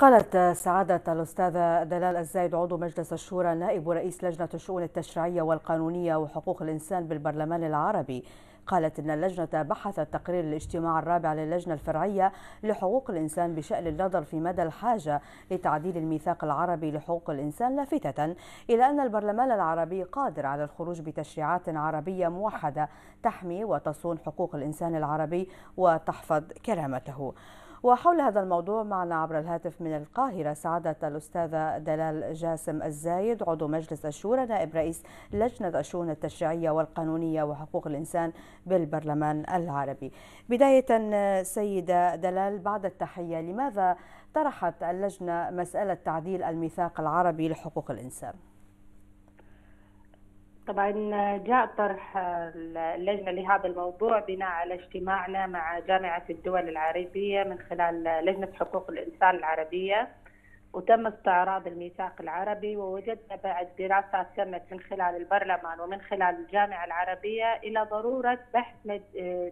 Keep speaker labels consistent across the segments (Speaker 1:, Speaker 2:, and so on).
Speaker 1: قالت سعادة الأستاذة دلال الزايد عضو مجلس الشورى نائب ورئيس لجنة الشؤون التشريعية والقانونية وحقوق الإنسان بالبرلمان العربي. قالت إن اللجنة بحثت تقرير الاجتماع الرابع للجنة الفرعية لحقوق الإنسان بشأن النظر في مدى الحاجة لتعديل الميثاق العربي لحقوق الإنسان لافتة إلى أن البرلمان العربي قادر على الخروج بتشريعات عربية موحدة تحمي وتصون حقوق الإنسان العربي وتحفظ كرامته. وحول هذا الموضوع معنا عبر الهاتف من القاهرة سعادة الأستاذة دلال جاسم الزايد عضو مجلس الشورى نائب رئيس لجنة الشؤون التشريعية والقانونية وحقوق الإنسان بالبرلمان العربي بداية سيدة دلال بعد التحية لماذا طرحت اللجنة مسألة تعديل الميثاق العربي لحقوق الإنسان؟
Speaker 2: طبعا جاء طرح اللجنة لهذا الموضوع بناء على اجتماعنا مع جامعة الدول العربية من خلال لجنة حقوق الإنسان العربية. وتم استعراض الميثاق العربي ووجدنا بعد دراسات تمت من خلال البرلمان ومن خلال الجامعة العربية إلى ضرورة بحث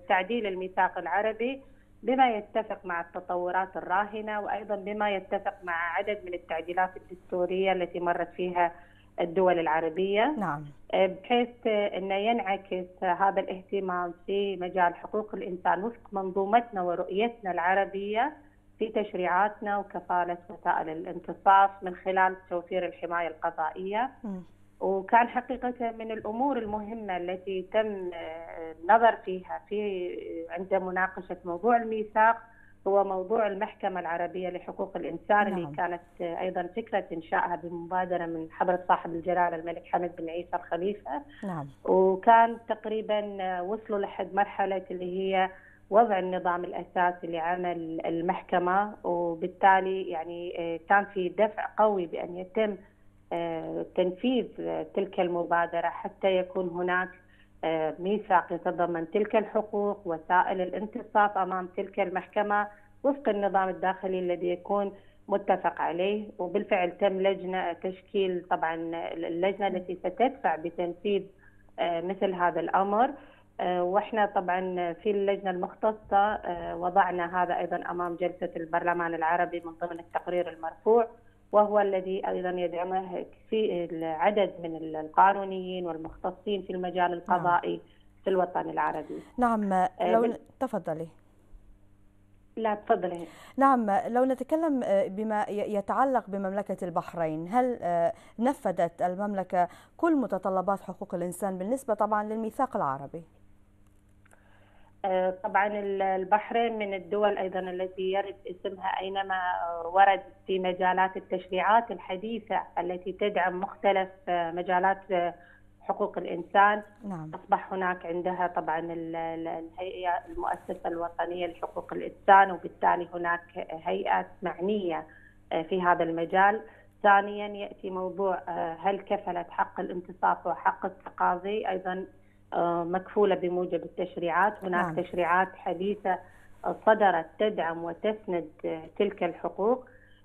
Speaker 2: تعديل الميثاق العربي بما يتفق مع التطورات الراهنة وأيضا بما يتفق مع عدد من التعديلات الدستورية التي مرت فيها الدول العربية
Speaker 1: نعم
Speaker 2: بحيث إنه ينعكس هذا الاهتمام في مجال حقوق الإنسان وفق منظومتنا ورؤيتنا العربية في تشريعاتنا وكفالة وسائل الانتصاف من خلال توفير الحماية القضائية م. وكان حقيقة من الأمور المهمة التي تم النظر فيها في عند مناقشة موضوع الميثاق هو موضوع المحكمة العربية لحقوق الإنسان نعم. اللي كانت أيضا فكرة إنشائها بمبادرة من حضرة صاحب الجلالة الملك حمد بن عيسى الخليفة
Speaker 1: نعم.
Speaker 2: وكان تقريبا وصلوا لحد مرحلة اللي هي وضع النظام الأساسي لعمل المحكمة وبالتالي يعني كان في دفع قوي بأن يتم تنفيذ تلك المبادرة حتى يكون هناك ميثاق يتضمن تلك الحقوق وسائل الانتصاف أمام تلك المحكمة وفق النظام الداخلي الذي يكون متفق عليه. وبالفعل تم لجنة تشكيل طبعا اللجنة التي ستدفع بتنفيذ مثل هذا الأمر. وإحنا طبعا في اللجنة المختصة وضعنا هذا أيضا أمام جلسة البرلمان العربي من ضمن التقرير المرفوع. وهو الذي أيضا يدعمه في العدد من القانونيين والمختصين في المجال القضائي نعم. في الوطن العربي.
Speaker 1: نعم لو تفضلي.
Speaker 2: لا تفضلي.
Speaker 1: نعم لو نتكلم بما يتعلق بمملكة البحرين هل نفذت المملكة كل متطلبات حقوق الإنسان بالنسبة طبعا للميثاق العربي؟
Speaker 2: طبعا البحرين من الدول أيضا التي يرد اسمها أينما ورد في مجالات التشريعات الحديثة التي تدعم مختلف مجالات حقوق الإنسان.
Speaker 1: نعم.
Speaker 2: أصبح هناك عندها طبعا الهيئة المؤسسة الوطنية لحقوق الإنسان وبالتالي هناك هيئات معنية في هذا المجال. ثانيا يأتي موضوع هل كفلت حق الانتصاف وحق التقاضي؟ أيضا مكفولة بموجب التشريعات، هناك نعم. تشريعات حديثة صدرت تدعم وتسند تلك الحقوق.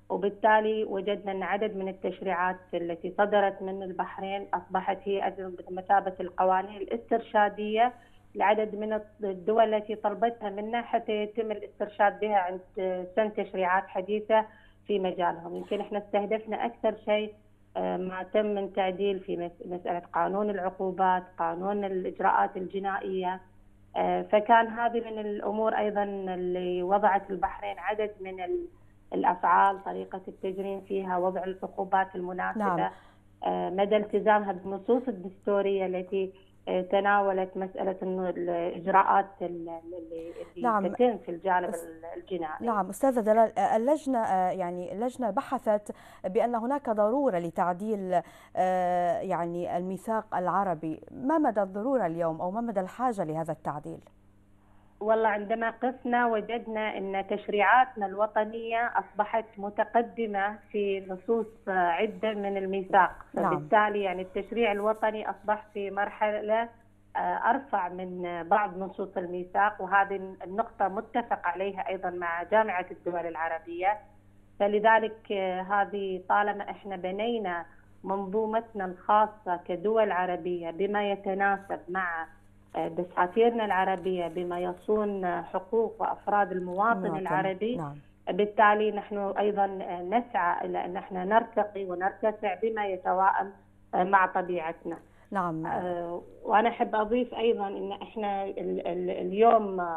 Speaker 2: وبالتالي وجدنا أن عدد من التشريعات التي صدرت من البحرين أصبحت هي بمثابه القوانين الاسترشادية. لعدد من الدول التي طلبتها منا حتى يتم الاسترشاد بها عند سن تشريعات حديثة في مجالهم، يمكن إحنا استهدفنا أكثر شيء ما تم من تعديل في مسألة قانون العقوبات قانون الإجراءات الجنائية فكان هذه من الأمور أيضا اللي وضعت البحرين عدد من الأفعال طريقة التجريم فيها وضع العقوبات المناسبة
Speaker 1: نعم.
Speaker 2: مدى التزامها بالنصوص الدستورية التي تناولت مسألة أنه الإجراءات اللي
Speaker 1: نعم.
Speaker 2: تتم في الجانب الجنائي
Speaker 1: نعم أستاذة دلال اللجنة يعني اللجنة بحثت بأن هناك ضرورة لتعديل يعني الميثاق العربي ما مدى الضرورة اليوم أو ما مدى الحاجة لهذا التعديل؟
Speaker 2: والله عندما قسنا وجدنا إن تشريعاتنا الوطنية أصبحت متقدمة في نصوص عدة من الميثاق، فبالتالي يعني التشريع الوطني أصبح في مرحلة أرفع من بعض نصوص الميثاق وهذه النقطة متفق عليها أيضا مع جامعة الدول العربية، فلذلك هذه طالما إحنا بنينا منظومتنا الخاصة كدول عربية بما يتناسب مع دساتيرنا العربية بما يصون حقوق وأفراد المواطن
Speaker 1: مواطن.
Speaker 2: العربي
Speaker 1: نعم.
Speaker 2: بالتالي نحن أيضا نسعى إلى أن إحنا نرتقي ونرتفع بما يتوائم مع طبيعتنا.
Speaker 1: نعم
Speaker 2: وأنا أحب أضيف أيضا إن إحنا اليوم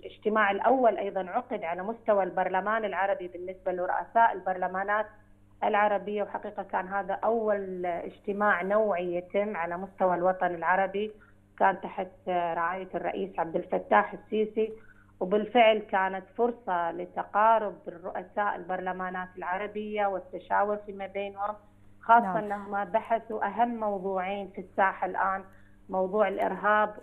Speaker 2: الاجتماع الأول أيضا عقد على مستوى البرلمان العربي بالنسبة لرؤساء البرلمانات العربية وحقيقة كان هذا أول اجتماع نوعي يتم على مستوى الوطن العربي كان تحت رعاية الرئيس عبد الفتاح السيسي وبالفعل كانت فرصة لتقارب الرؤساء البرلمانات العربية والتشاور فيما بينهم خاصة نعم. أنهم بحثوا أهم موضوعين في الساحة الآن موضوع الإرهاب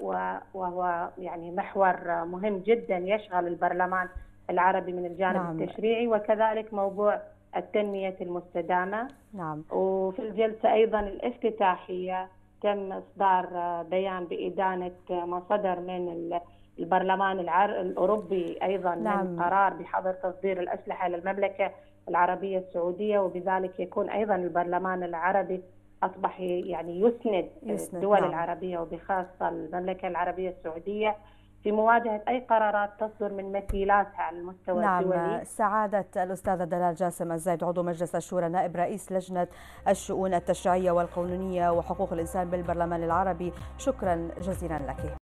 Speaker 2: وهو يعني محور مهم جدا يشغل البرلمان العربي من الجانب نعم. التشريعي وكذلك موضوع التنمية المستدامة
Speaker 1: نعم
Speaker 2: وفي الجلسة أيضا الافتتاحية تم إصدار بيان بإدانة ما صدر من البرلمان الأوروبي أيضا نعم. من قرار بحظر تصدير الأسلحة للمملكه العربية السعودية وبذلك يكون أيضا البرلمان العربي أصبح يعني يسند, يسند الدول نعم. العربية وبخاصة المملكة العربية السعودية في مواجهة أي قرارات تصدر من مثيلاتها على المستوى
Speaker 1: نعم
Speaker 2: الدولي.
Speaker 1: نعم سعادة الاستاذه دلال جاسم الزايد عضو مجلس الشورى نائب رئيس لجنة الشؤون التشريعية والقانونية وحقوق الإنسان بالبرلمان العربي شكرا جزيلا لك.